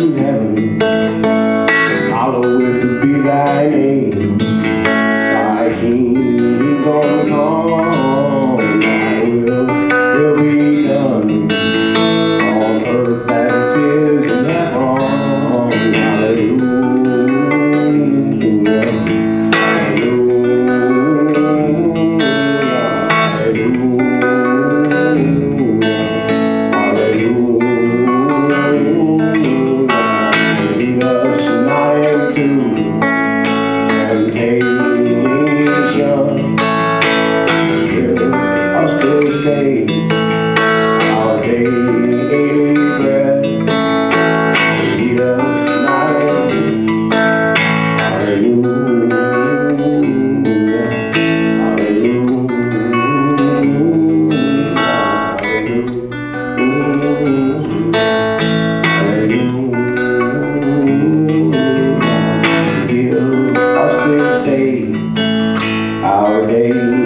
far to paguei